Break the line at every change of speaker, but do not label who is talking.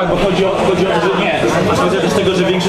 Tak, bo chodzi o, chodzi o to, że nie. Chodzi też tego, że większość